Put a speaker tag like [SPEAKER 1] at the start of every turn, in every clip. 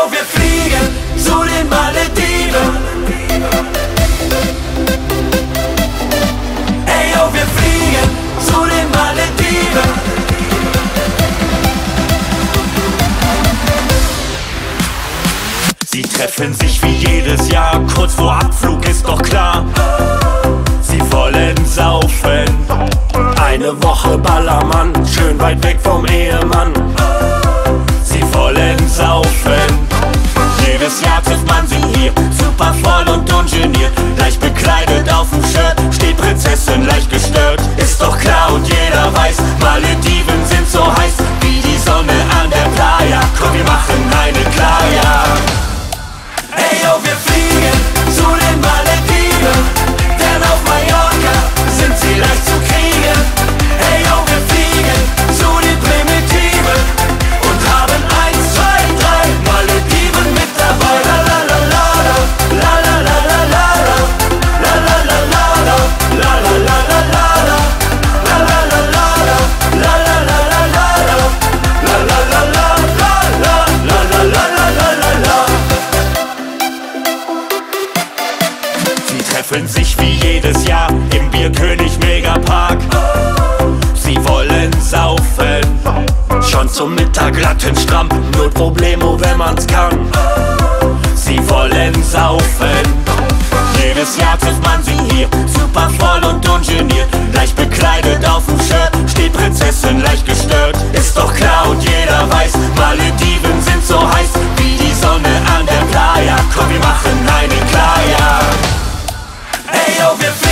[SPEAKER 1] yo, wir fliegen zu den Malediven. Ey, yo, wir fliegen zu den Malediven.
[SPEAKER 2] Sie treffen sich wie jedes Jahr, kurz vor Abflug ist doch klar. Sie wollen saufen. Eine Woche Ballermann, schön weit weg vom Ehemann. Sie wollen saufen. Jedes Jahr trifft man sie hier, super voll und ungeniert. Leicht bekleidet auf dem Shirt, steht Prinzessin leicht gestört. Ist doch klar und jeder weiß, Malediven sind so heiß wie die Sonne an der Playa. Komm, wir machen eine Playa
[SPEAKER 1] Ey, oh, wir
[SPEAKER 2] zum Mittag glatten stramm, nur Problemo, wenn man's kann. Sie wollen saufen. Jedes Jahr trifft man sie hier, super voll und ungeniert. Leicht bekleidet auf dem Shirt, steht Prinzessin leicht gestört. Ist doch klar und jeder weiß, Malediven sind so heiß wie die Sonne an der Playa. Komm, wir machen eine Klaya.
[SPEAKER 1] Ey, yo, wir fliegen.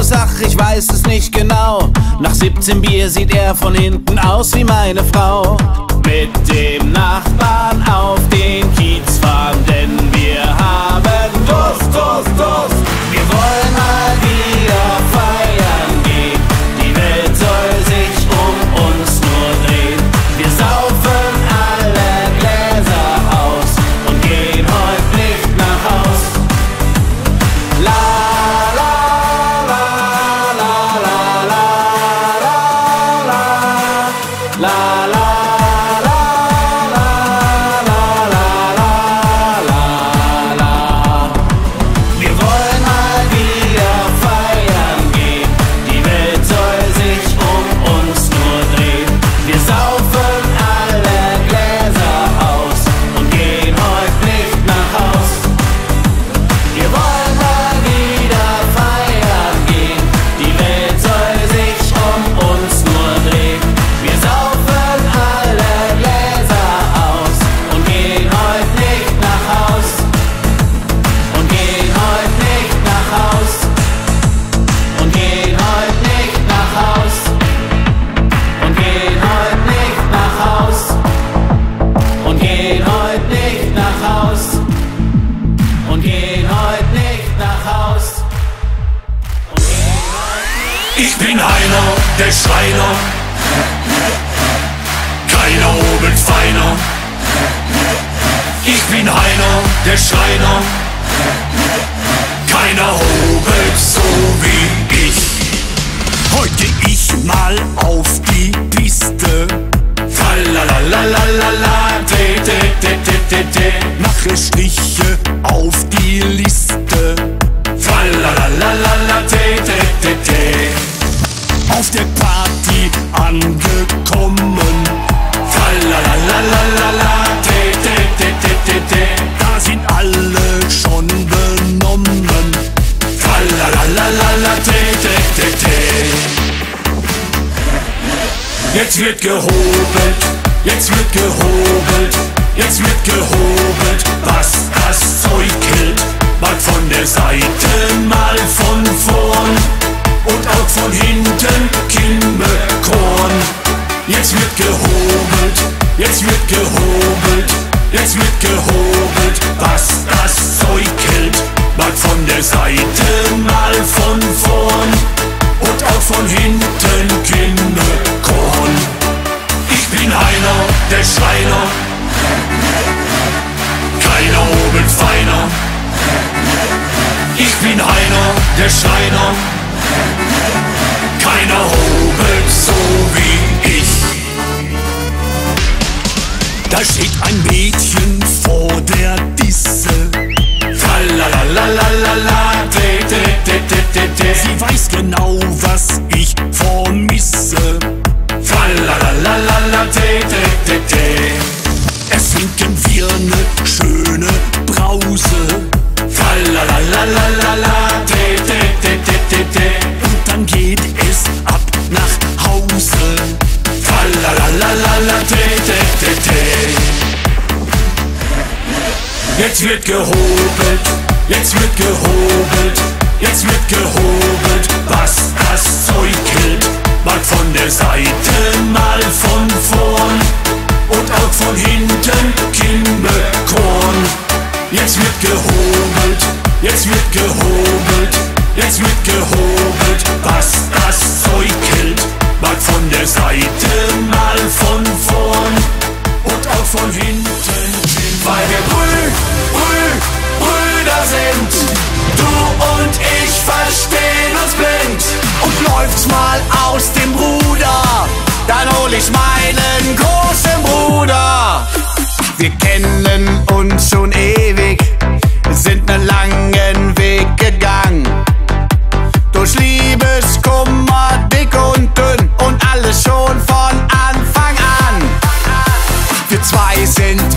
[SPEAKER 3] los, ach, ich weiß es nicht genau. Nach 17 Bier sieht er von hinten aus wie meine Frau. Mit dem Nachbarn auf den Kiez fahren, denn wir haben Durst, Durst, Durst. ihre Stiche auf die Liste. Tralalalala,
[SPEAKER 4] te, te. Auf der Party angekommen. Tralalalala, te, te, te. Da sind alle schon benommen. Tralalalala, te, te. Jetzt wird gehobelt, jetzt wird gehobelt jetzt wird gehobelt, was das Zeug hält. Mal von der Seite, mal von vorn und auch von hinten Kimmekorn. Jetzt wird gehobelt, jetzt wird gehobelt, jetzt wird gehobelt, was das Zeug hält. Mal von der Seite, mal von vorn und auch von hinten Kimmekorn. Ich bin einer der Schreiner. Keiner oben feiner. Ich bin einer, der Schreiner. Keiner hobelt so wie ich. Da steht ein Mädchen vor der Disse. Tralalalala, de, de, de, de, Sie weiß genau, was ich vermisse. Tralalalala, de, de, de, de dir ne schöne Brause. Tralalalala, de, de, de, de, Und dann geht es ab nach Hause. Tralalalala, de, de, de, Jetzt wird gehobelt, jetzt wird gehobelt, jetzt wird gehobelt, was das Zeug hält. Mal von der Seite, mal von vorn und auch von hinten Kimbekorn. Jetzt wird gehobelt, jetzt wird gehobelt, jetzt wird gehobelt, was das Zeug hält. Mal von der Seite, mal von vorn und auch von hinten.
[SPEAKER 5] Weil wir Brü, Brü, Brüder sind, du und ich verstehen uns blind und läuft's mal aus dem Ruder dann hol ich meinen großen Bruder. Wir kennen uns schon ewig, sind einen langen Weg gegangen. Durch Liebeskummer, dick und dünn und alles schon von Anfang an. Wir zwei sind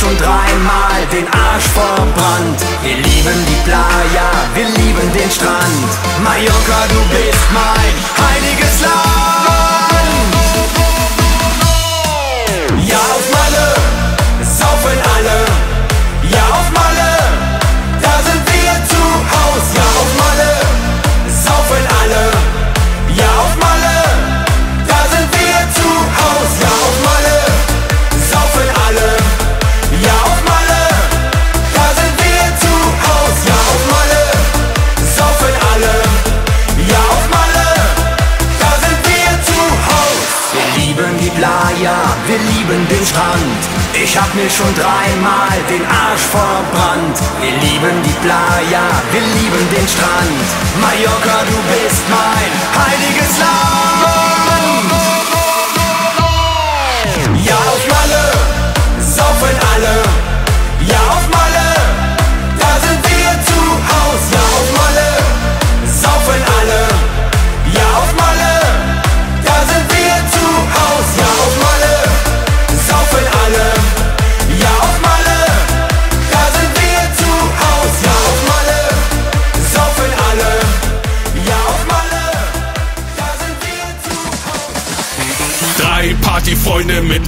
[SPEAKER 5] schon
[SPEAKER 4] dreimal den Arsch verbrannt. Wir lieben die Playa, wir lieben den Strand. Mallorca, du bist mein heiliges Land.
[SPEAKER 6] Ich hab mir schon dreimal den Arsch verbrannt. Wir lieben die Playa, wir lieben den Strand. Mallorca, du bist mein heiliges Land. Ja, auf Malle, saufen alle.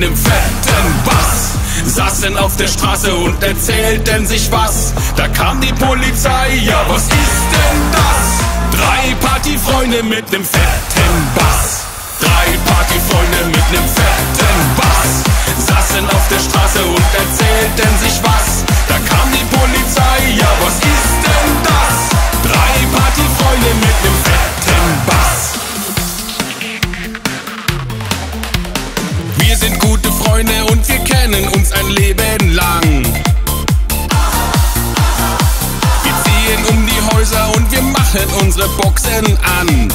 [SPEAKER 7] nem fetten Bass saßen auf der Straße und erzählten sich was. Da kam die Polizei, ja was ist denn das? Drei Partyfreunde mit nem fetten Bass. Drei Partyfreunde mit nem fetten Bass saßen auf der Straße und erzählten sich was. Da kam die Polizei, ja was ist denn das? kennen uns ein Leben lang. Wir ziehen um die Häuser und wir machen unsere Boxen an.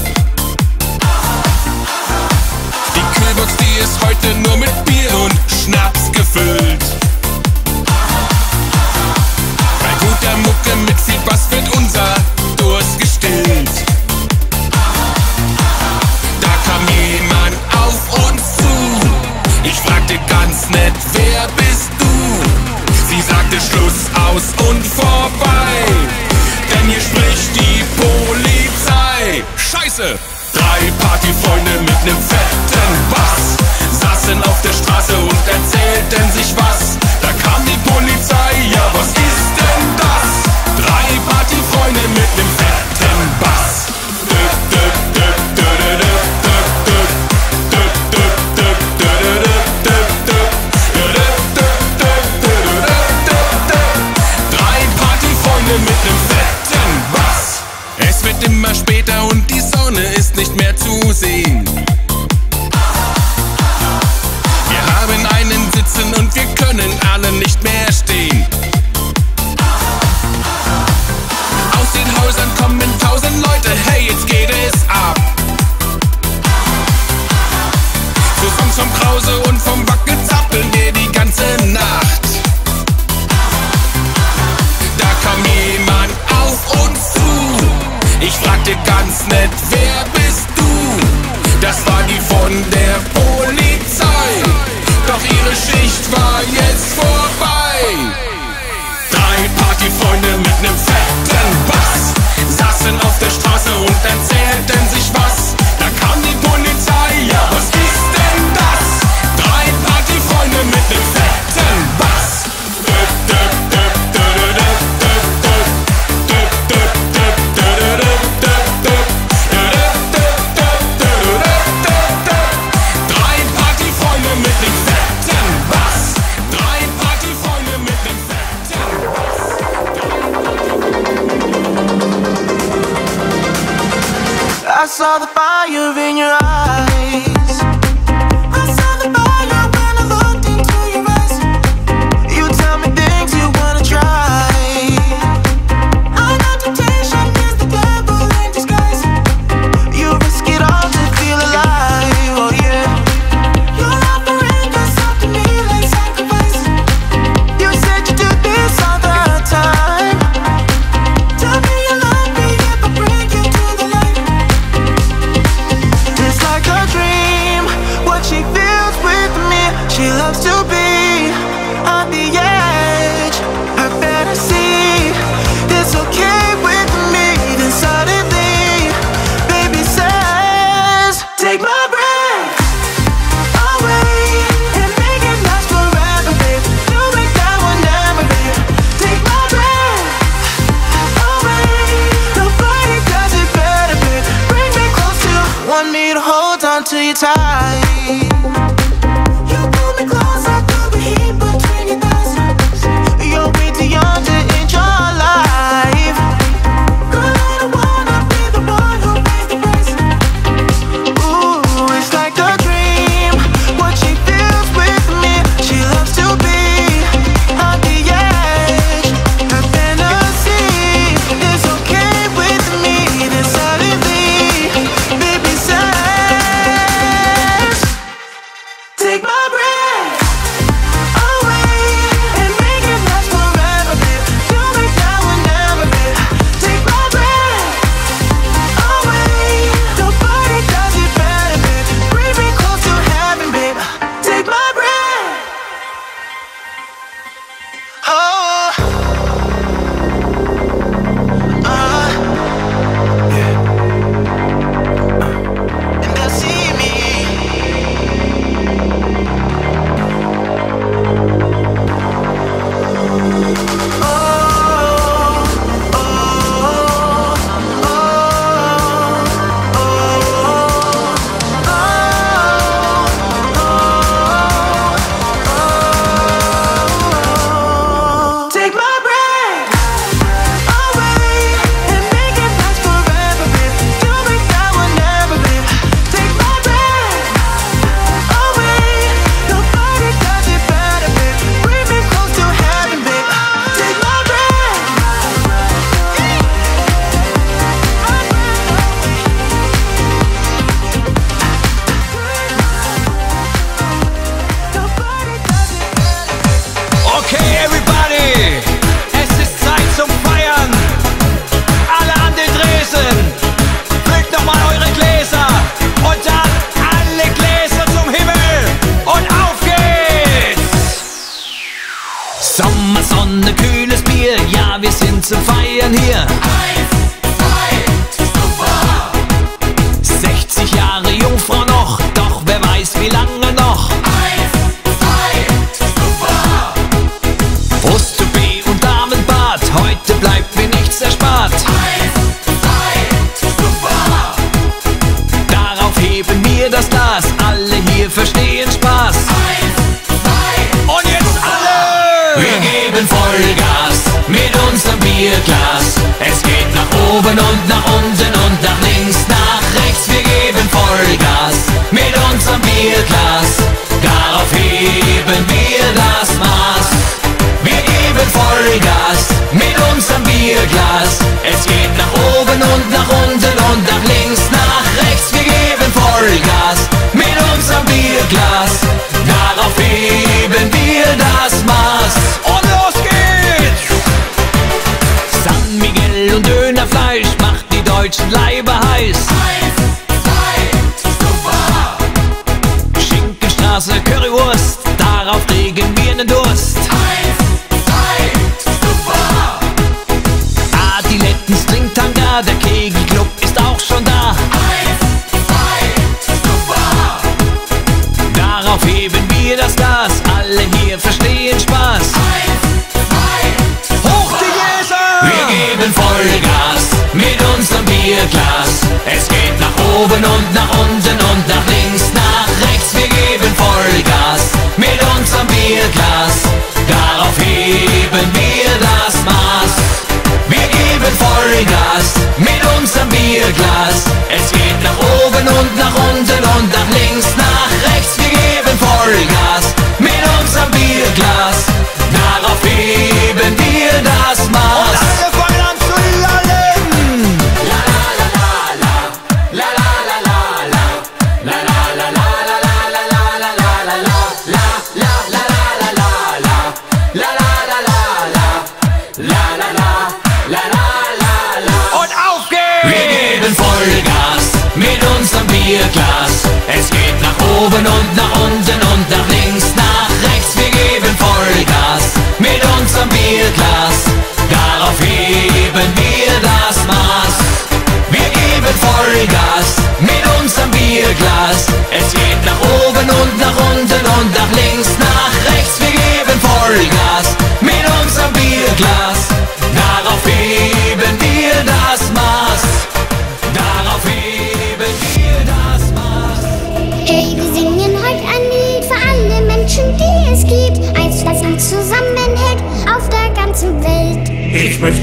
[SPEAKER 7] Die Kühlbox, die ist heute nur mit Bier und Schnaps.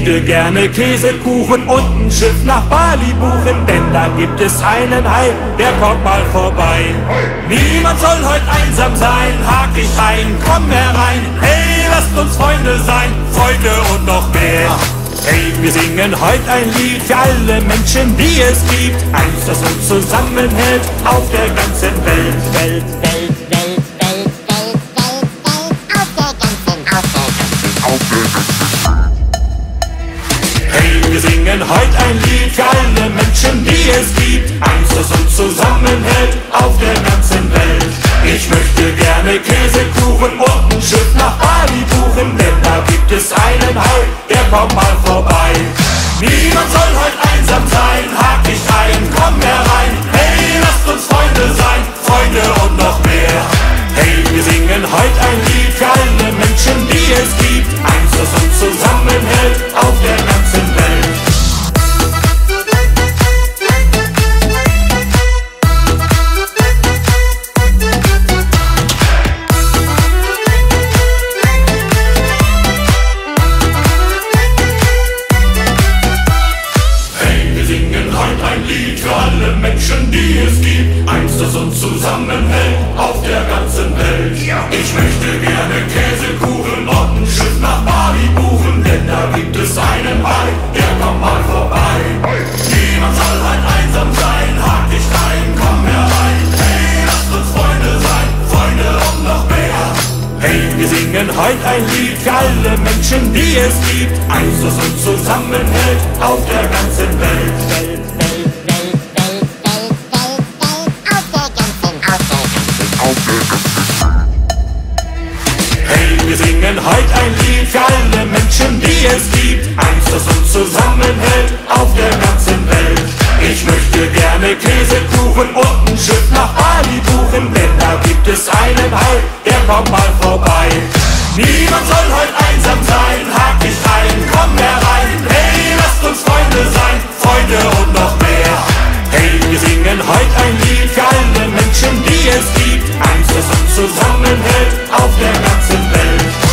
[SPEAKER 8] Möchte gerne Käsekuchen und ein Schiff nach Bali buchen, denn da gibt es einen Hai, der kommt mal vorbei. Niemand soll heute einsam sein, hak ich ein, komm herein. Hey, lasst uns Freunde sein, Freunde und noch mehr. Hey, wir singen heute ein Lied für alle Menschen, die es gibt. Eins, das uns zusammenhält auf der ganzen Welt, Welt, Welt, singen heute ein Lied für alle Menschen, die es gibt. Eins, das uns zusammenhält auf der ganzen Welt. Ich möchte gerne Käsekuchen und ein Schiff nach Bali buchen, denn da gibt es einen Hai, der kommt mal vorbei. Niemand soll heute einsam sein, hak dich ein, komm herein. Hey, lasst uns Freunde sein, Freunde und noch mehr. Hey, wir singen heute ein Lied für alle Menschen, die es gibt. Eins, das uns zusammenhält auf der ganzen Welt. Singen heute ein Lied für alle Menschen, die es gibt. Eins, uns zusammenhält auf der ganzen Welt. Wir singen heute ein Lied für alle Menschen, die es gibt. Eins, das uns zusammenhält auf der ganzen Welt. Ich möchte gerne Käsekuchen und ein Schiff nach Bali buchen, denn da gibt es einen Hai, der kommt mal vorbei. Niemand soll heute einsam sein, hak dich rein, komm herein. Hey, lasst uns Freunde sein, Freunde und noch mehr. Hey, wir singen heute ein Lied für alle Menschen, die es gibt. Eins, das uns zusammenhält auf der ganzen Welt.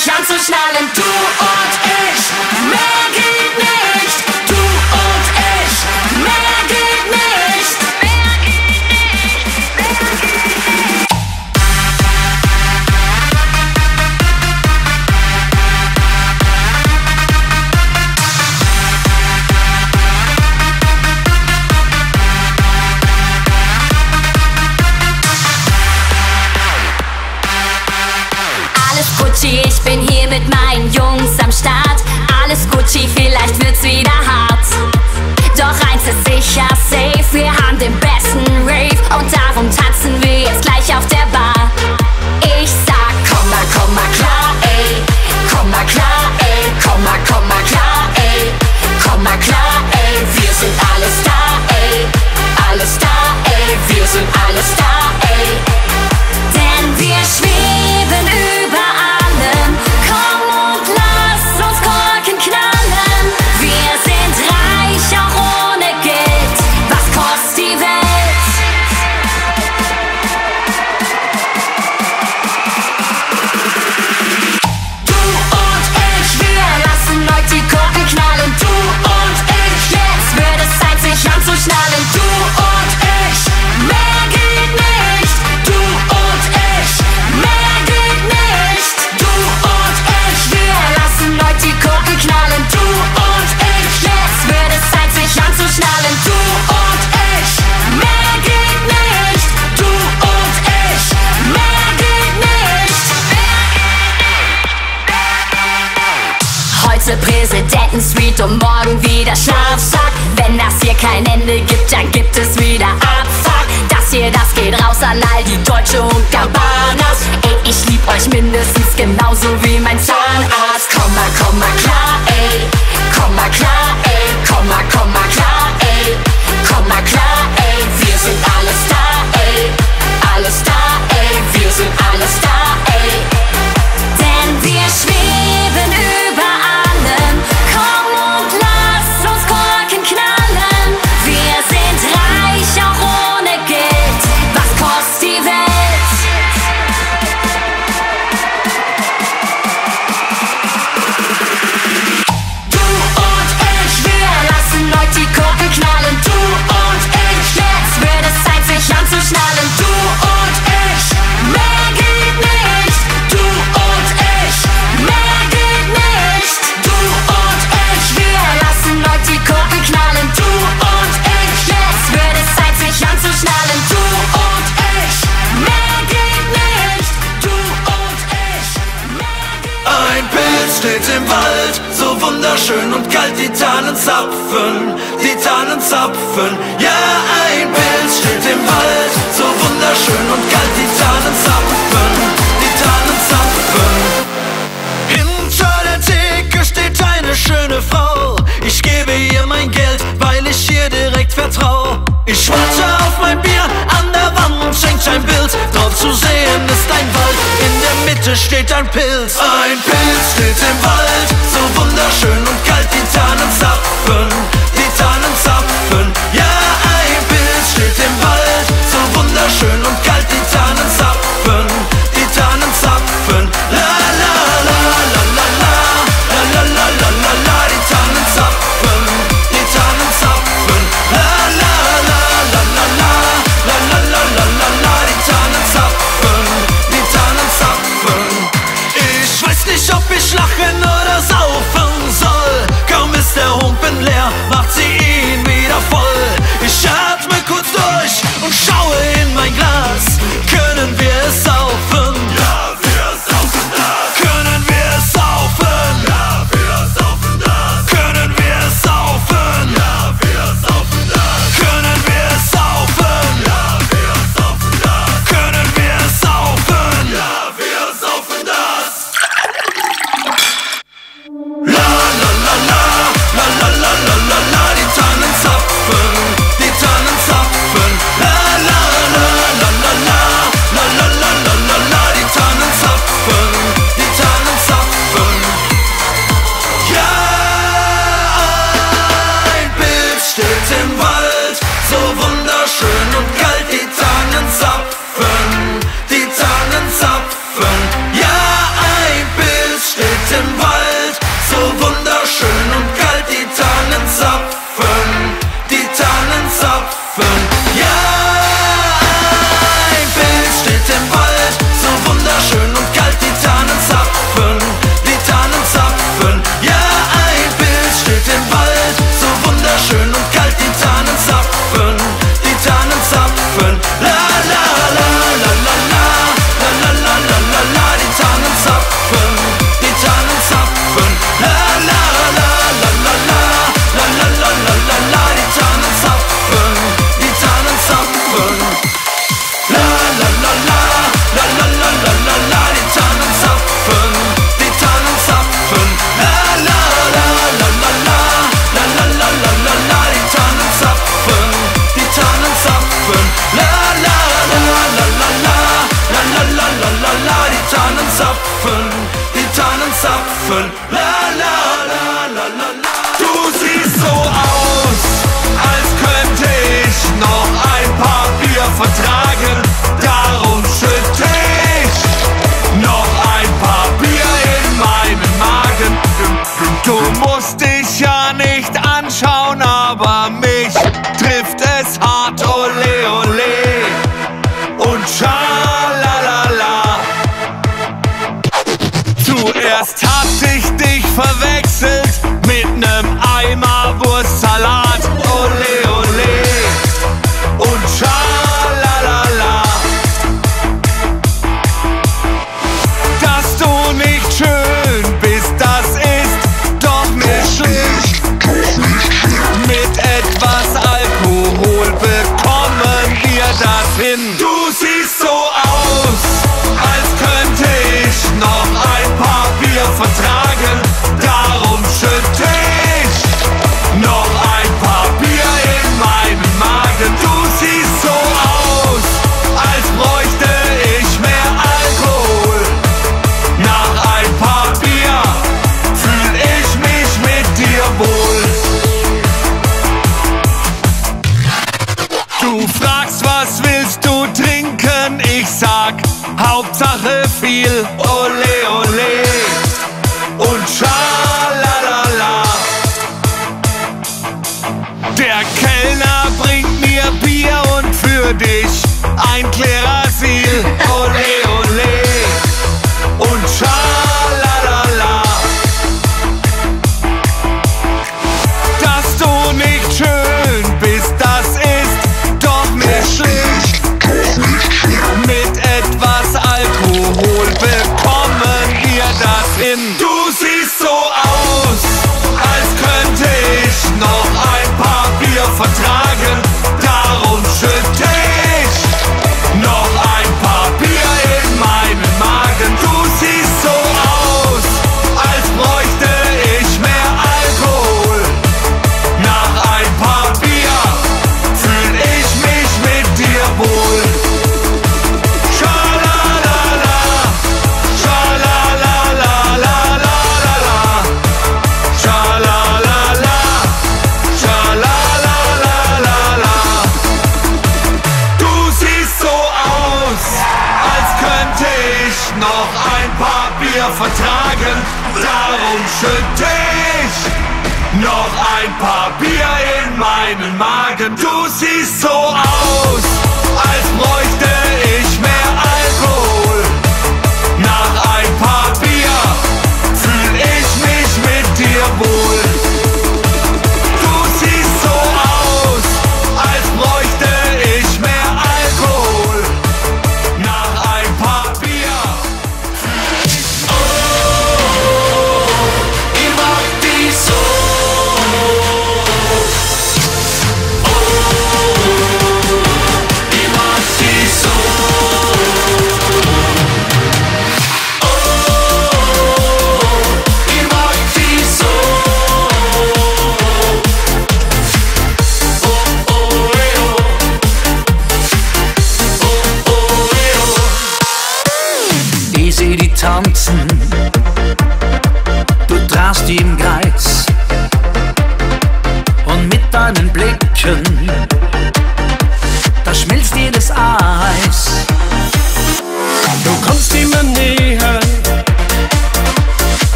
[SPEAKER 7] Sich
[SPEAKER 9] anzuschnallen. Du und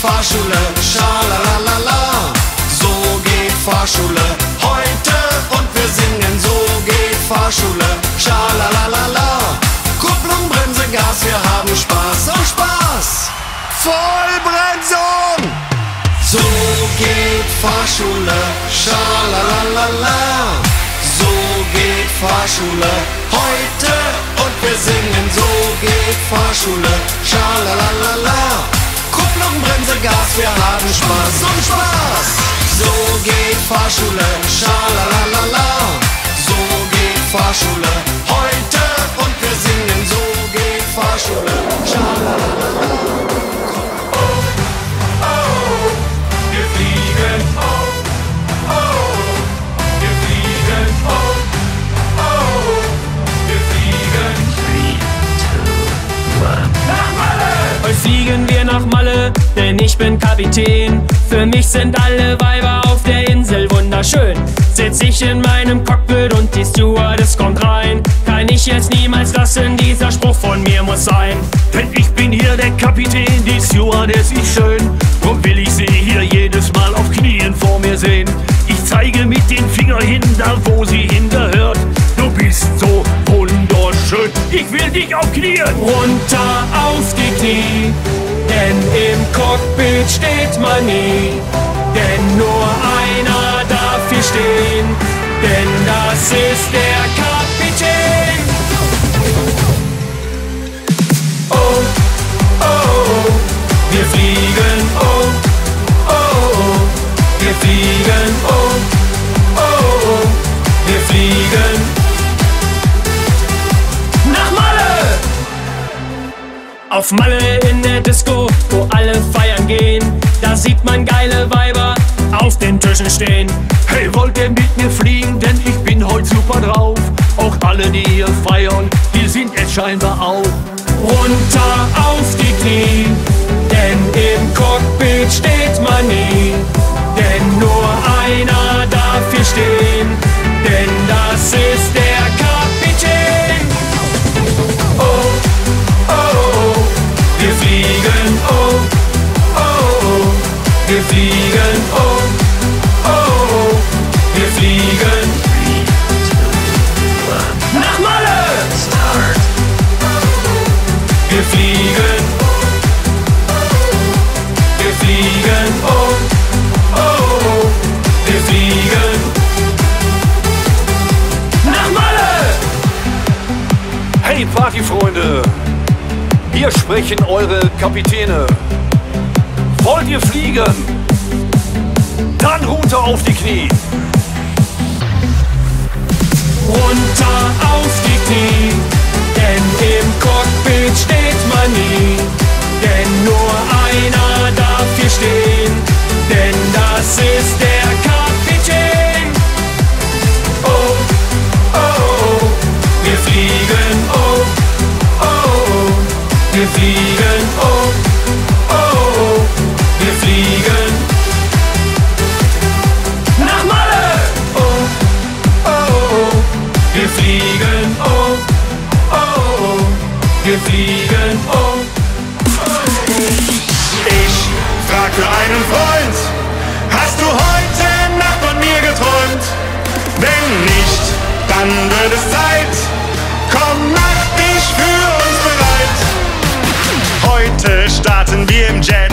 [SPEAKER 10] Fahrschule, schalalala. So geht Fahrschule heute und wir singen. So geht Fahrschule, schalalala. Kupplung, Bremse, Gas, wir haben Spaß und Spaß.
[SPEAKER 1] Vollbremsung! So geht Fahrschule, schalalala. So geht Fahrschule heute und wir singen. So geht Fahrschule, schalalala. Kupplung, Bremse, Gas, wir haben Spaß und Spaß. So geht Fahrschule, schalalala. So geht Fahrschule heute und wir singen. So geht Fahrschule, schalalala.
[SPEAKER 6] Wir nach Malle, denn ich bin Kapitän. Für mich sind alle Weiber auf der Insel wunderschön. Sitz ich in meinem Cockpit und die Stewardess kommt rein. Kann ich jetzt niemals lassen, dieser Spruch von mir muss sein.
[SPEAKER 4] Denn ich bin hier der Kapitän, die Stewardess ist schön. Drum will ich sie hier jedes Mal auf Knien vor mir sehen. Ich zeige mit den Finger hin, da wo sie hingehört. Du bist so wunderschön, ich will dich auf Knien.
[SPEAKER 6] Runter auf die Knie, denn im Cockpit steht man nie. Denn nur einer darf hier stehen, denn das ist der Kapitän. Oh, oh, oh, wir fliegen, oh, oh, oh, wir fliegen, oh, oh, oh, wir fliegen. Auf Malle in der Disco, wo alle feiern gehen, da sieht man geile Weiber auf den Tischen stehen.
[SPEAKER 4] Hey, wollt ihr mit mir fliegen, denn ich bin heute super drauf. Auch alle, die hier feiern, die sind jetzt scheinbar auch.
[SPEAKER 6] Runter auf die Knie, denn im Cockpit steht man nie. Hier
[SPEAKER 4] sprechen eure Kapitäne. Wollt ihr fliegen? Dann runter auf die Knie.
[SPEAKER 6] Runter auf die Knie, denn im Cockpit steht man nie. Denn nur einer darf hier stehen, denn das ist der Kapitän. Wir fliegen, oh, oh, oh, wir fliegen. Nach Malle! Oh, oh, oh, wir fliegen, oh, oh, oh, wir fliegen, oh.
[SPEAKER 11] Ich frag für einen Freund, hast du heute Nacht von mir geträumt? Wenn nicht, dann wird es Zeit. Komm, mach Heute starten wir im Jet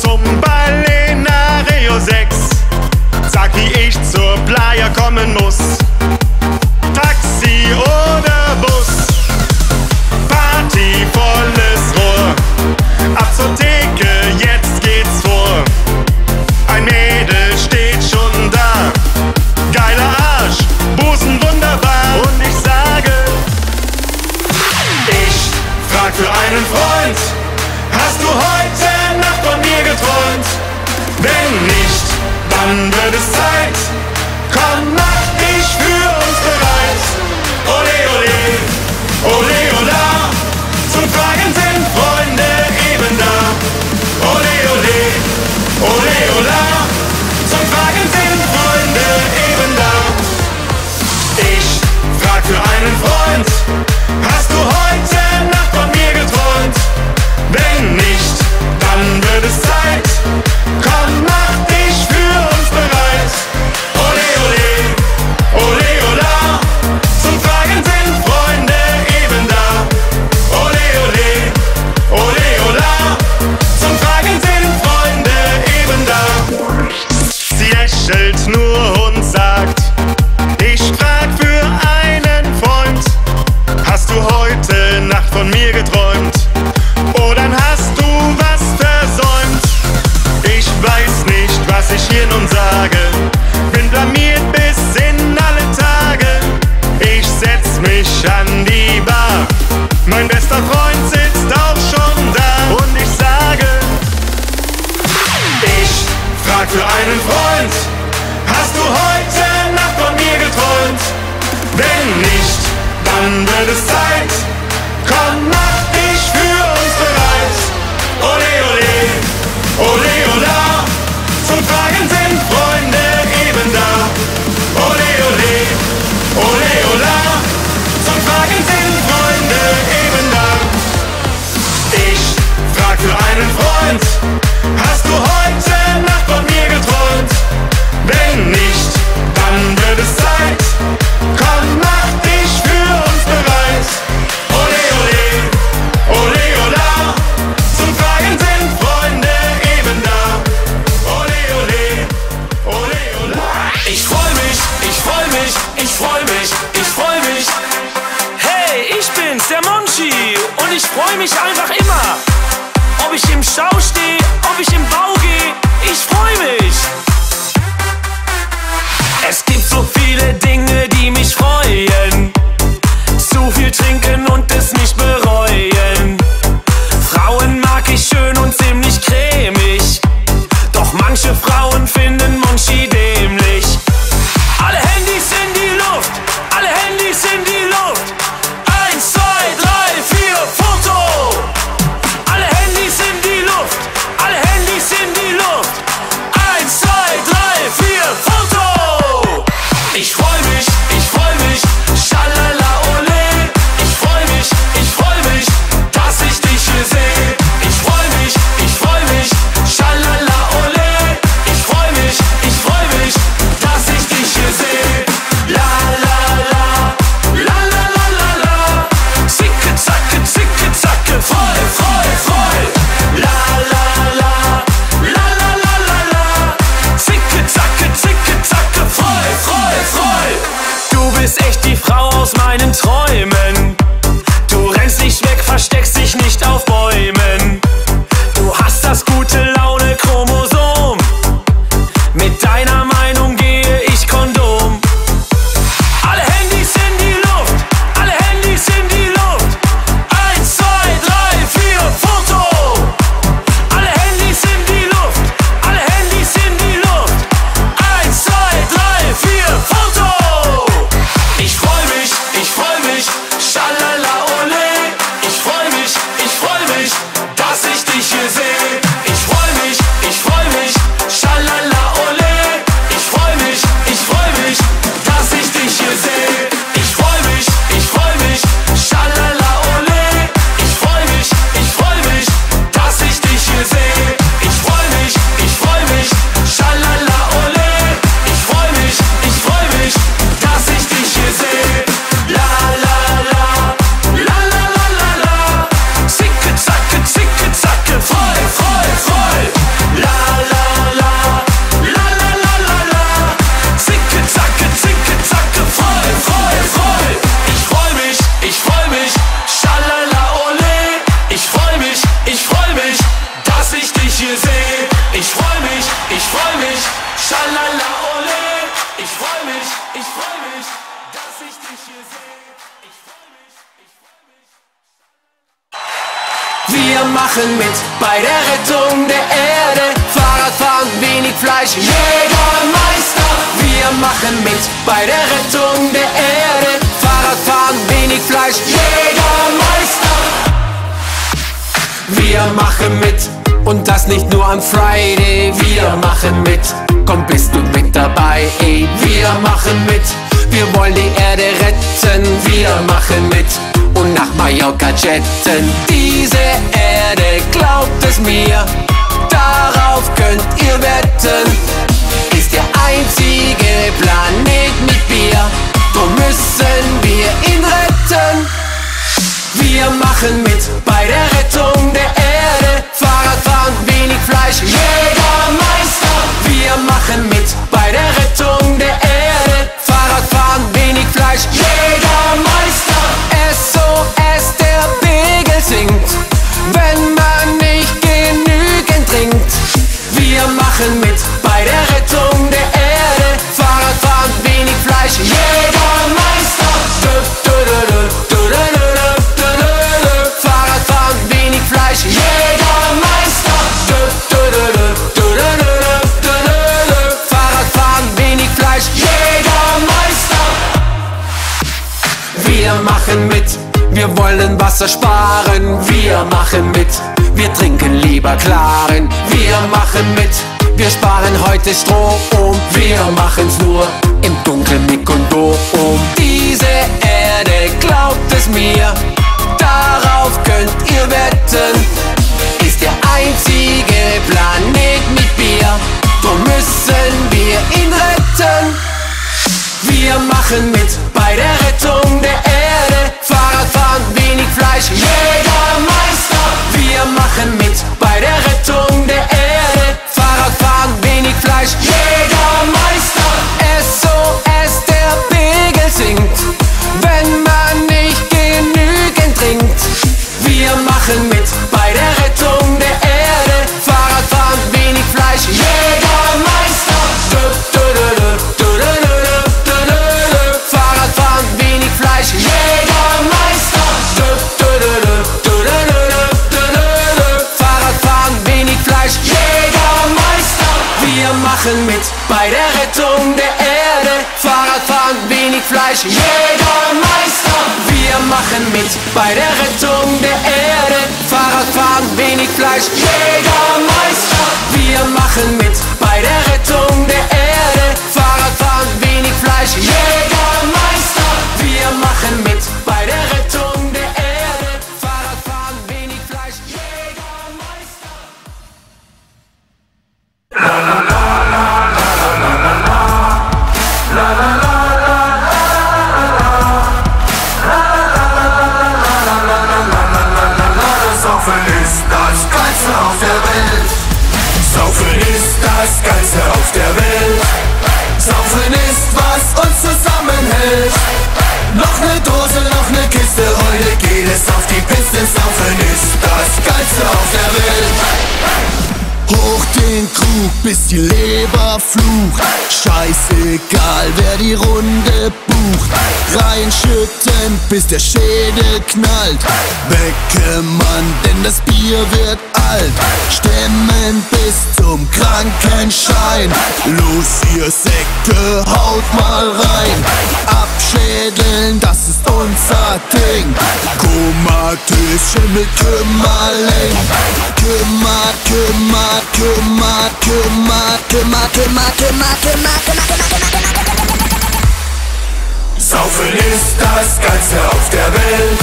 [SPEAKER 11] zum Balenario 6. Sag, wie ich zur Playa kommen muss. Dann wird es
[SPEAKER 12] Wir machen mit bei der Rettung der Erde. Fahrradfahren, wenig Fleisch,
[SPEAKER 7] Jägermeister. Wir machen mit bei der Rettung der Erde. Fahrradfahren, wenig Fleisch, Jägermeister. Wenig Fleisch, Jägermeister. Wir machen mit bei der Rettung der Erde. Fahrradfahren, wenig Fleisch, Jägermeister. Wir machen mit
[SPEAKER 1] Geilste auf der Welt. Hoch den Krug, bis die Leber flucht. Scheißegal, wer die Runde bucht. Reinschütten, bis der Schädel knallt. Beckemann, denn das Bier wird alt. Stemmen bis zum Krankenschein. Los, ihr Sekte, haut mal rein. Abschädeln, das ist unser Ding. Komatös, Schimmel, Kümmerling. Kümmert, kümmert, kümmert, kümmert, kümmert, kümmert, kümmert, kümmert, kümmert, kümmert, kümmert. Saufen ist das Geilste auf der Welt.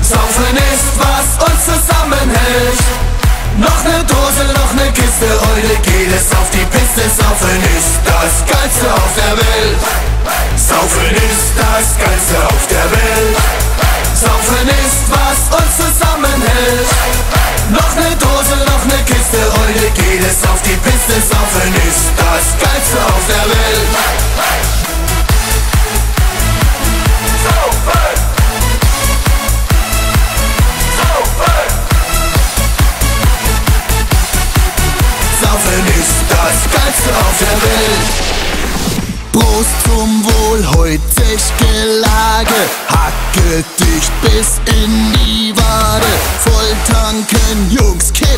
[SPEAKER 1] Saufen ist, was uns zusammenhält. Noch ne Dose, noch ne Kiste, heute geht es auf die Piste. Saufen ist das Geilste auf der Welt. Saufen ist das Geilste auf der Welt. Saufen ist, was uns zusammenhält. Noch ne Dose, noch ne Kiste, heute geht es auf die Piste. Saufen ist das Geilste auf der Welt. Saufen! Saufen! Saufen ist das Geilste auf der Welt. Prost zum Wohl, heutig Gelage. Hacke dicht bis in die Wade. Voll tanken, Jungs, kippt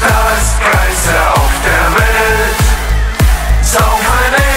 [SPEAKER 13] das
[SPEAKER 1] Preise auf der Welt.
[SPEAKER 14] Sauf ein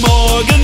[SPEAKER 15] Morgen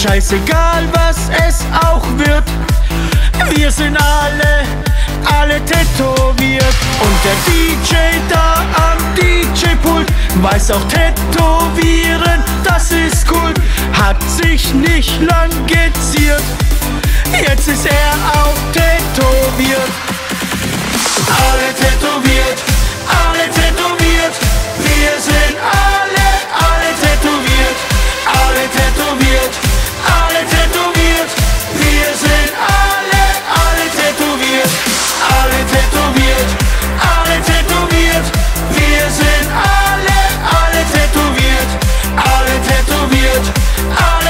[SPEAKER 15] Scheißegal, was es auch wird, wir sind alle, alle tätowiert. Und der DJ da am DJ-Pult weiß auch tätowieren, das ist cool. Hat sich nicht lang geziert, jetzt ist er auch tätowiert.
[SPEAKER 16] Alle tätowiert, alle tätowiert, wir sind alle, alle tätowiert, alle tätowiert alle tätowiert. Wir sind alle, alle tätowiert. Alle tätowiert. Alle tätowiert. Wir sind alle. Alle tätowiert. Alle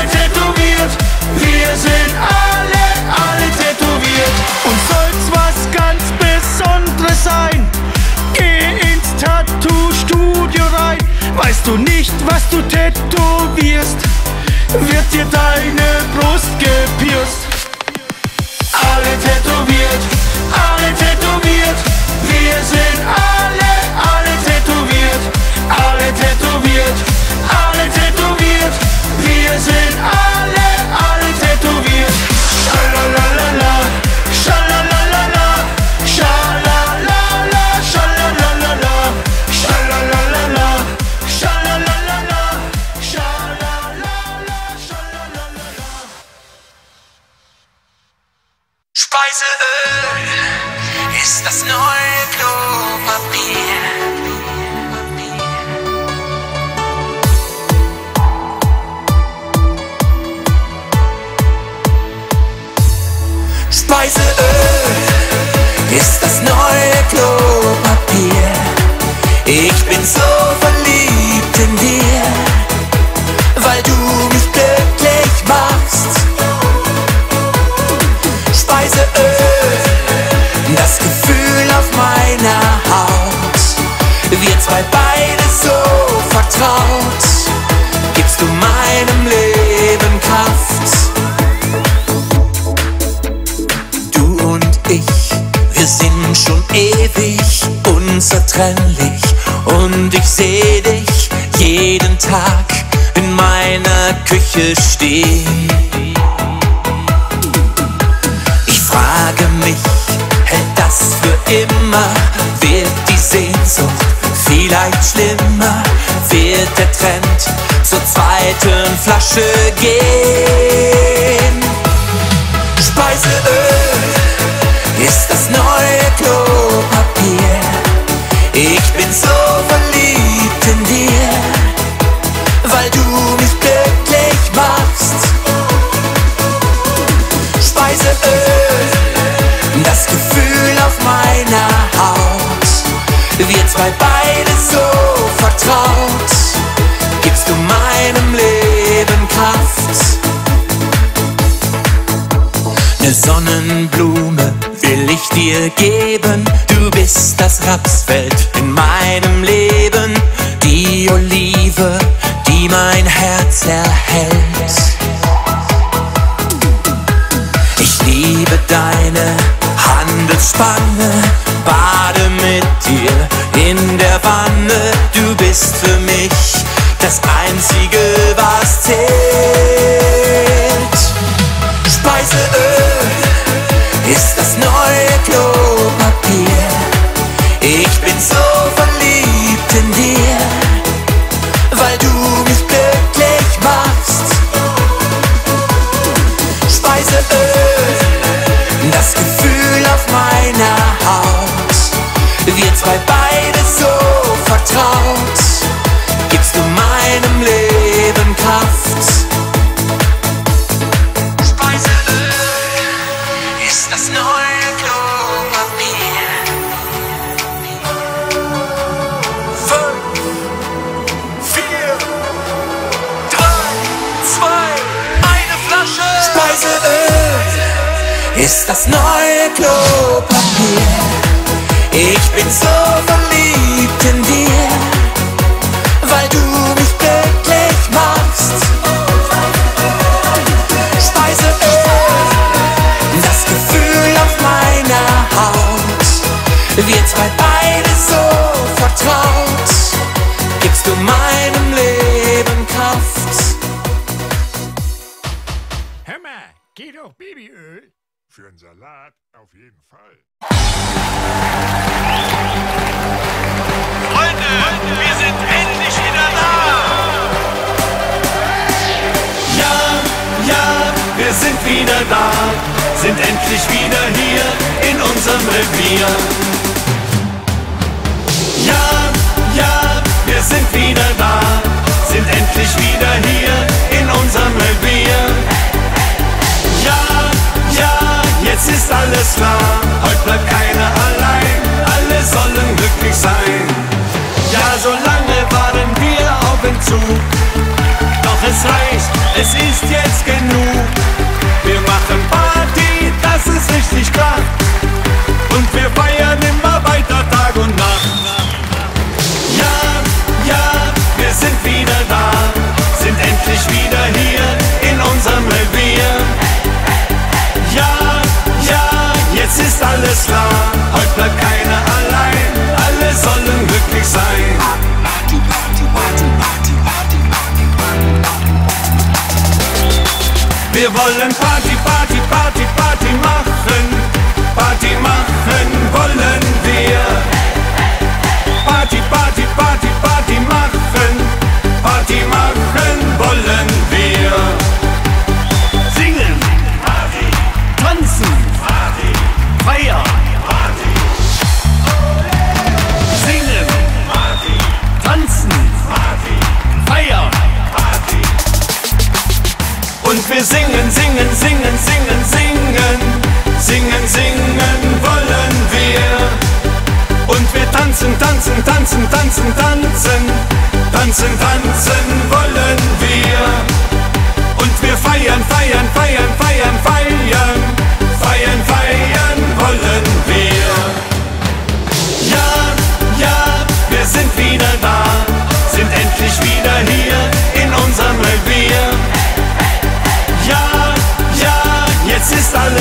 [SPEAKER 16] tätowiert. Wir sind alle, alle tätowiert.
[SPEAKER 15] Und soll's was ganz Besonderes sein, geh ins Tattoo-Studio rein. Weißt du nicht, was du tätowierst? wird dir deine Brust gepierst.
[SPEAKER 16] Alle tätowiert.
[SPEAKER 17] Ich
[SPEAKER 16] liebe deine Handelsspanne, bade mit dir in der Wanne. Du bist für mich das einzige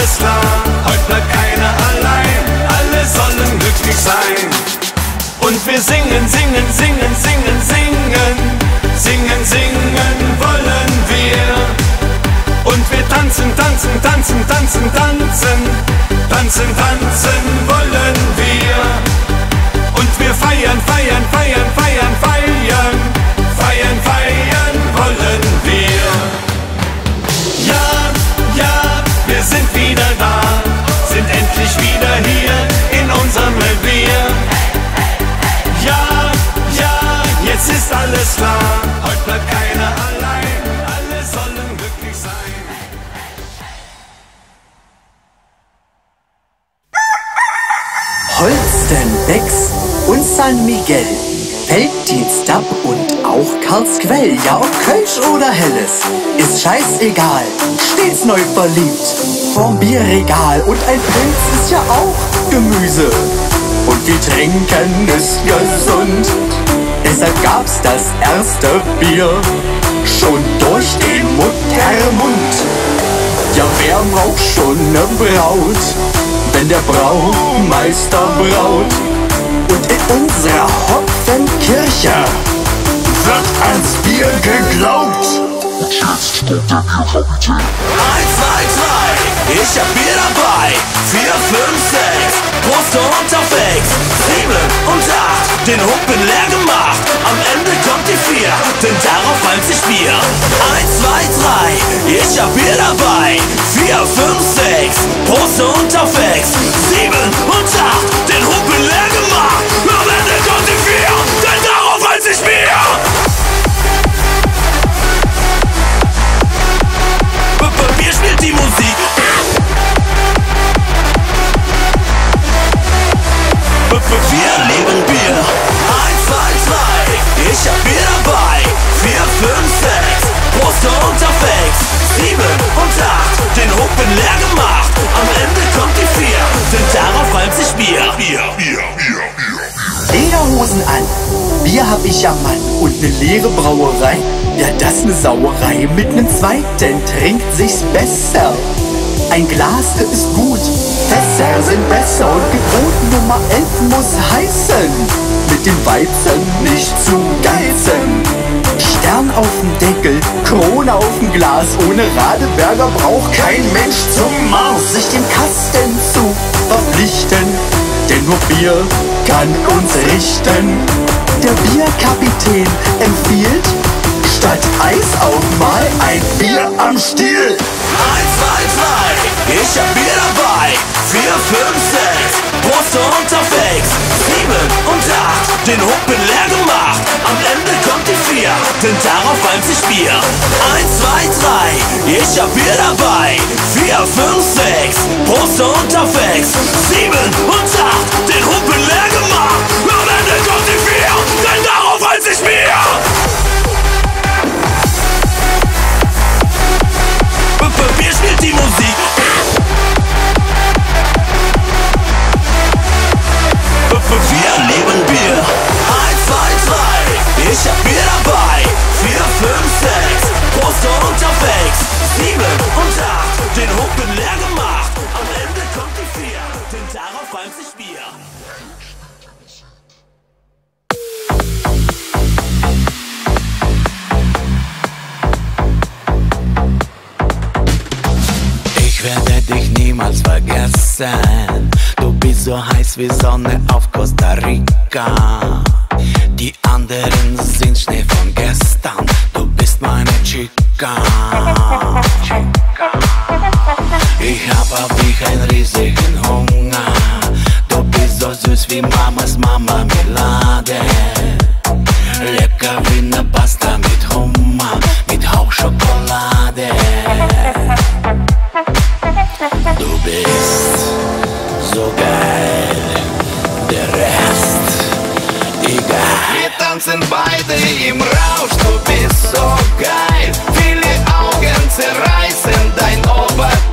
[SPEAKER 14] alles klar, heute bleibt keiner allein, alle sollen glücklich sein. Und wir singen, singen, singen, singen, singen, singen, singen wollen wir. Und wir tanzen, tanzen, tanzen, tanzen, tanzen, tanzen, tanzen wollen wir. Und wir feiern, feiern, feiern.
[SPEAKER 5] San Miguel, Felddienstab und auch Karlsquell. Ja, ob Kölsch oder Helles, ist scheißegal. Stets neu verliebt vorm Bierregal. Und ein Pilz ist ja auch Gemüse. Und wir trinken ist gesund. Deshalb gab's das erste Bier schon durch den Muttermund. Ja, wer braucht schon ne Braut, wenn der Braumeister braut? Und unserer Hopfenkirche wird ans Bier geglaubt.
[SPEAKER 10] Eins, zwei, drei, ich hab Bier dabei. Vier, fünf, sechs, Prost und auf Ex. Sieben und acht, den Humpen leer gemacht. Am Ende kommt die vier, denn darauf reimt sich Bier. Eins, zwei, drei, ich hab Bier dabei. Vier, fünf, sechs, Prost und auf Ex. Sieben und acht, den Humpen leer gemacht. Die Musik. Wir leben Bier. Eins, zwei, drei. Ich hab Bier dabei. Vier, fünf, sechs. Prost und auf Ex. Sieben und acht. Den Humpen leer gemacht. Am Ende kommt die vier. Denn darauf reimt sich Bier. Bier, Bier, Bier, Bier.
[SPEAKER 5] Lederhosen an, Bier hab ich am Mann und ne leere Brauerei. Ja, das ne Sauerei. Mit nem zweiten trinkt sich's besser. Ein Glas ist gut, Fässer sind besser und Gebot Nummer 11 muss heißen, mit dem Weizen nicht zu geizen. Stern auf dem Deckel, Krone auf dem Glas, ohne Radeberger braucht kein Mensch zum Mars, sich dem Kasten zu verpflichten, denn nur Bier kann uns richten. Der Bierkapitän empfiehlt, statt Eis auch mal ein Bier am Stiel.
[SPEAKER 10] Eins, zwei, drei, ich hab Bier dabei. Vier, fünf, sechs, Prost und auf Ex. Sieben und acht, den Humpen leer gemacht. Am Ende kommt die vier, denn darauf reimt sich Bier. Eins, zwei, drei, ich hab Bier dabei. Vier, fünf, sechs, Prost und auf Ex. Sieben und acht, den Humpen leer gemacht. Am Ende kommt die vier, denn darauf reimt sich Bier. Die Musik. Wir leben Bier. Eins, zwei, drei. Ich hab Bier dabei. Vier, fünf, sechs. Auf Ex. Sieben und acht. Den Humpen leer gemacht.
[SPEAKER 1] Niemals vergessen. Du bist so heiß wie Sonne auf Costa Rica. Die anderen sind Schnee von gestern. Du bist meine Chica. Ich hab auf dich einen riesigen Hunger. Du bist so süß wie Mamas Mama Milade. Lecker wie ne Pasta mit Hummer, mit Hauch Schokolade. Bist so geil, der Rest egal. Wir tanzen beide im Rausch, du bist so geil. Viele Augen zerreißen dein Oberteil.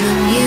[SPEAKER 18] you.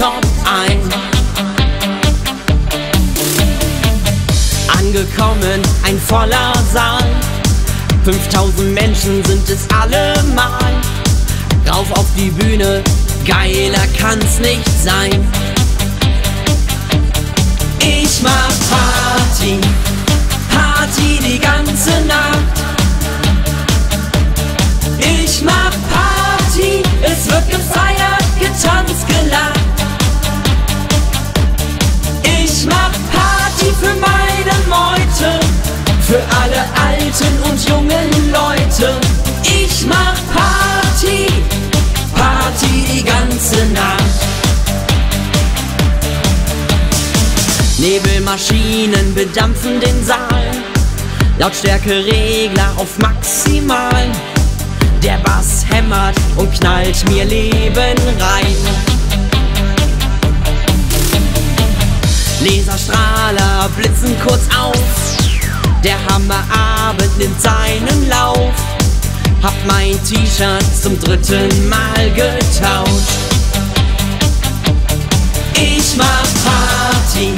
[SPEAKER 18] Meinen
[SPEAKER 3] bedampfen den Saal, Lautstärkeregler auf maximal. Der Bass hämmert und knallt mir Leben rein. Laserstrahler blitzen kurz auf. Der Hammerabend nimmt seinen Lauf. Hab mein T-Shirt zum dritten Mal getauscht. Ich mach Party,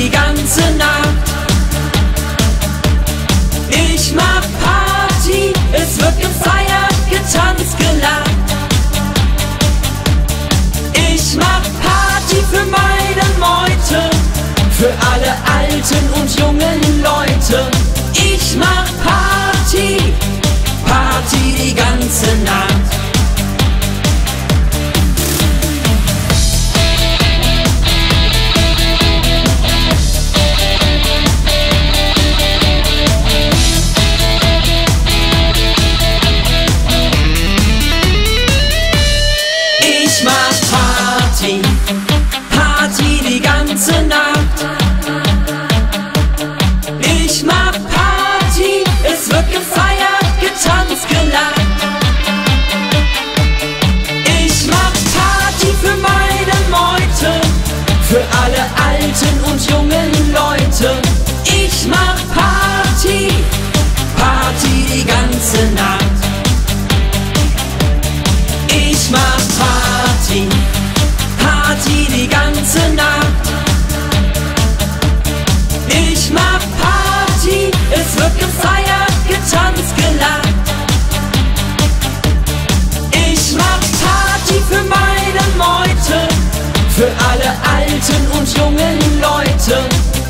[SPEAKER 3] die ganze Nacht. Ich mach Party, es wird gefeiert, getanzt, gelacht. Ich mach Party für meine Meute, für alle alten und jungen Leute. Ich mach Party, Party die ganze Nacht. Ganze Nacht. Ich mach Party, es wird gefeiert, getanzt, gelacht. Für alle alten und jungen Leute.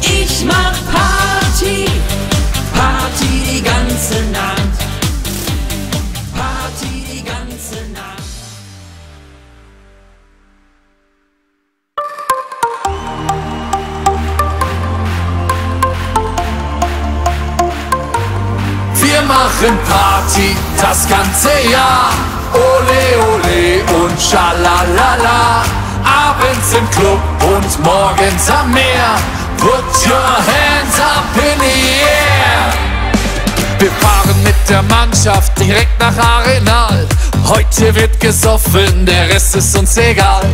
[SPEAKER 3] Ich mach Party, Party die ganze Nacht. Party die ganze Nacht.
[SPEAKER 19] Wir machen Party das ganze Jahr. Ole, ole und schalalala. Abends im Club und morgens am Meer. Put your hands up in the air. Wir fahren mit der Mannschaft direkt nach Arenal. Heute wird gesoffen, der Rest ist uns egal.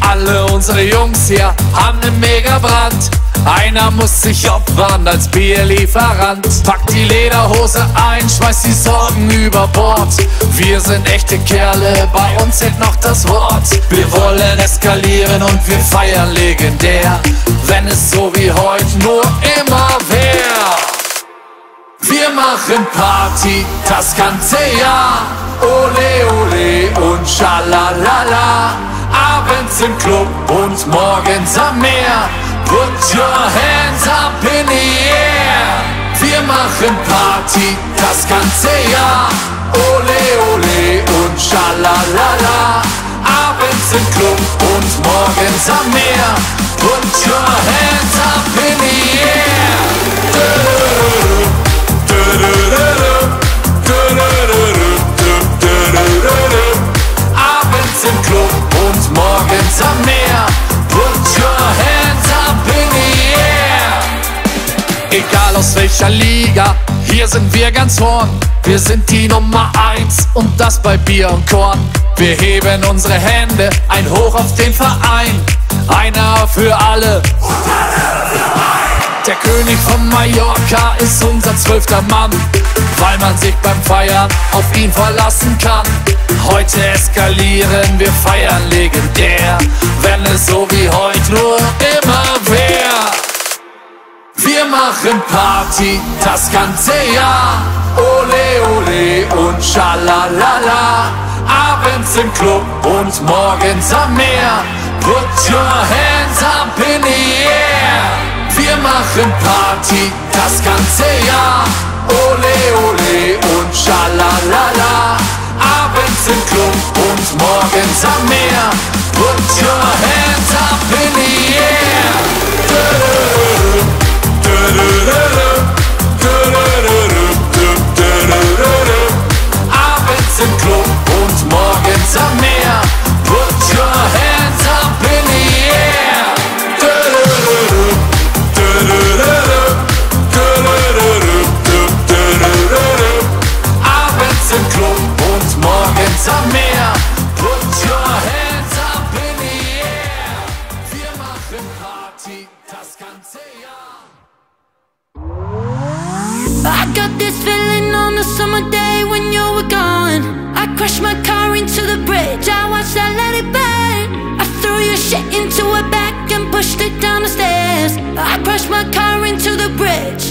[SPEAKER 19] Alle unsere Jungs hier haben einen Megabrand. Einer muss sich opfern als Bierlieferant. Packt die Lederhose ein, schmeißt die Sorgen über Bord. Wir sind echte Kerle, bei uns zählt noch das Wort. Wir wollen eskalieren und wir feiern legendär. Wenn es so wie heute nur immer wär. Wir machen Party das ganze Jahr. Ole, ole und schalalala. Abends im Club und morgens am Meer. Put your hands up in the air. Wir machen Party das ganze Jahr. Ole, ole und schalalala. Abends im Club und morgens am Meer. Put your hands up in the air. Welcher Liga, hier sind wir ganz vorn. Wir sind die Nummer eins und das bei Bier und Korn. Wir heben unsere Hände, ein Hoch auf den Verein. Einer für alle. Der König von Mallorca ist unser zwölfter Mann, weil man sich beim Feiern auf ihn verlassen kann. Heute eskalieren, wir feiern legendär, wenn es so wie heute nur immer wär. Wir machen Party das ganze Jahr. Ole, ole und schalalala. Abends im Club und morgens am Meer. Put your hands up in the air. Wir machen Party das ganze Jahr. Ole, ole und schalalala. Abends im Club und morgens am Meer. Put your hands up in the air.
[SPEAKER 20] im Club und morgens am Meer. pushed it down the stairs. I crashed my car into the bridge.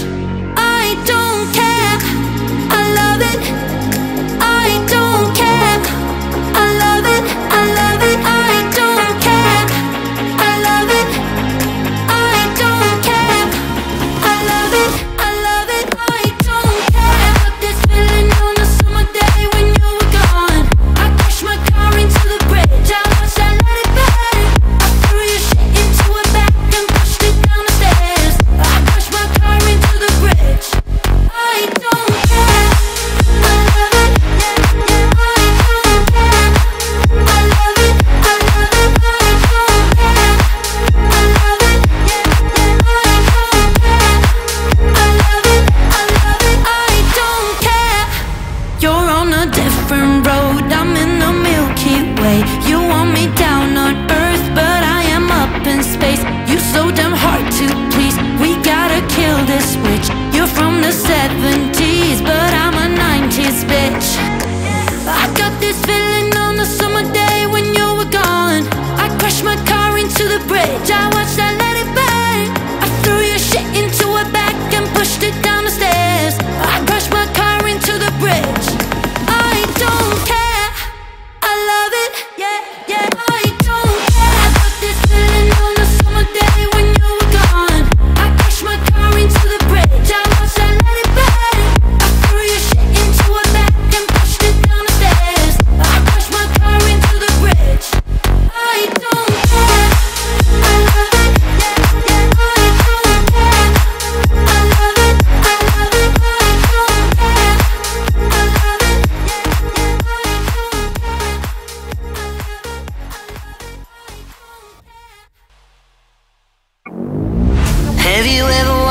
[SPEAKER 21] Jump.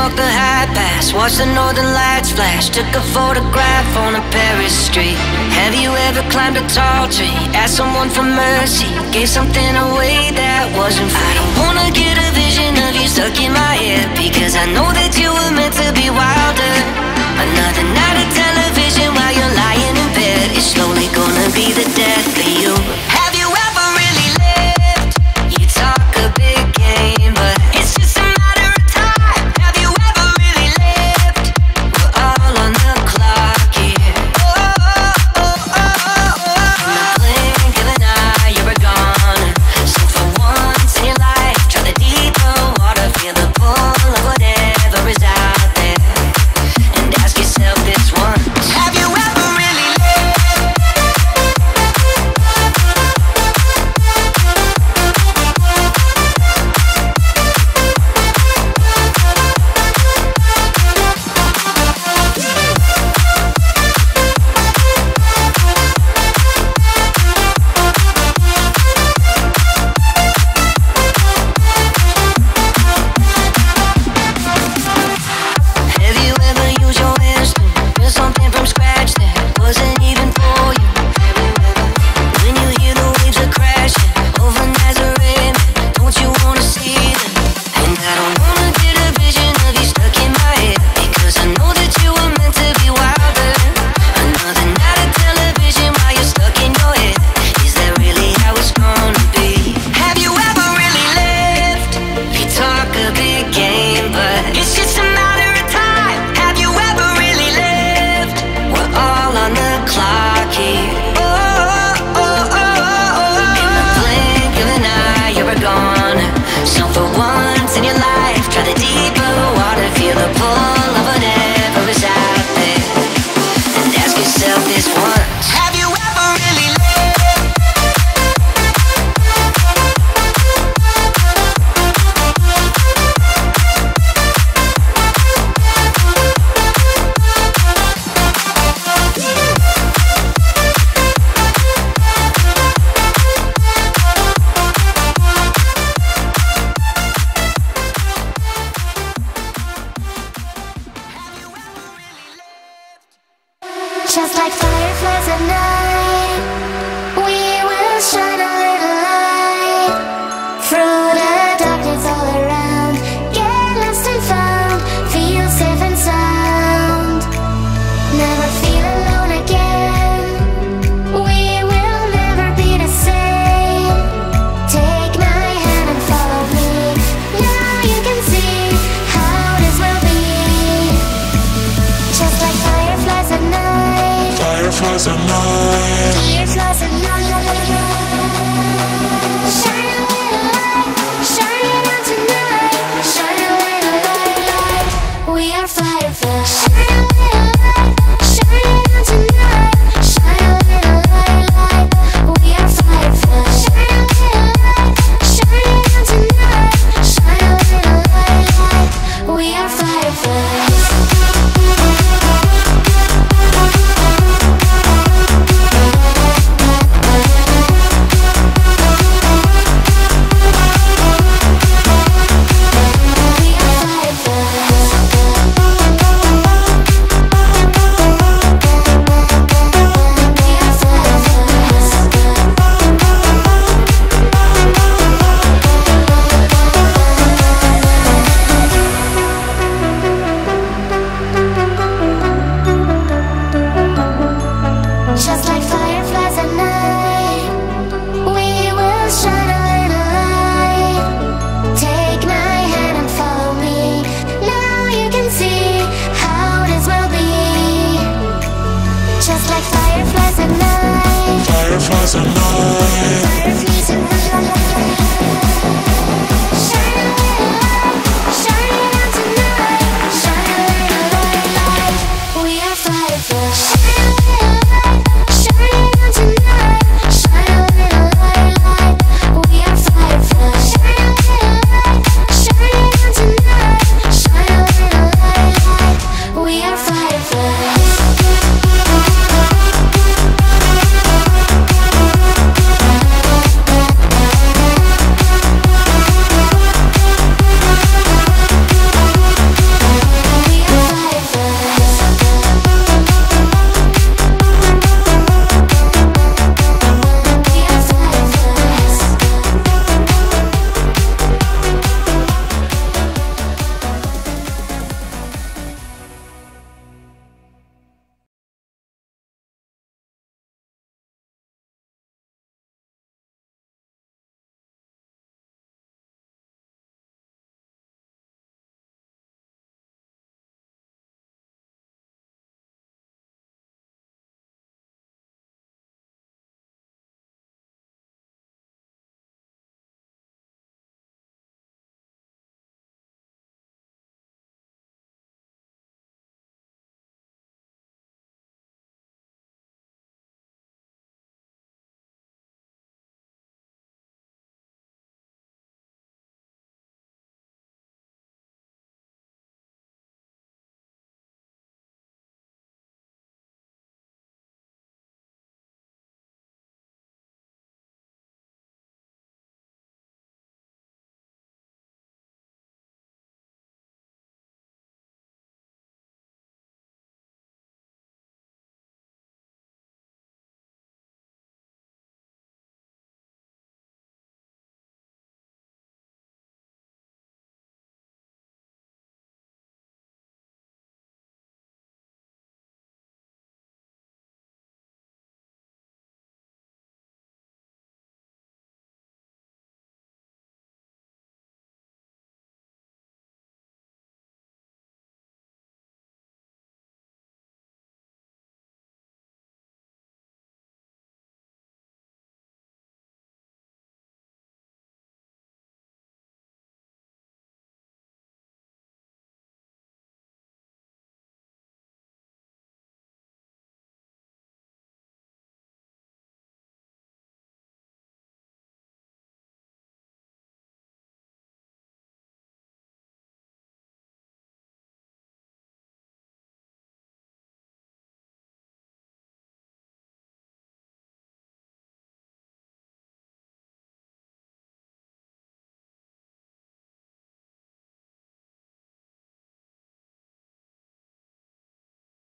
[SPEAKER 21] walked the high pass, watched the northern lights flash, took a photograph on a Paris street. Have you ever climbed a tall tree, asked someone for mercy, gave something away that wasn't free? I don't wanna get a vision of you stuck in my head, because I know that you were meant to be wilder. Another night of television while you're lying in bed is slowly gonna be the death of you.